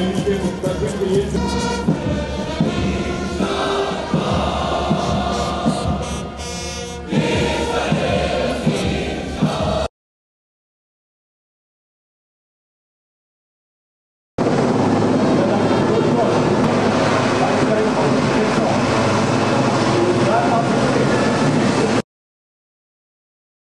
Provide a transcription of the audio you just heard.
gente tem muita.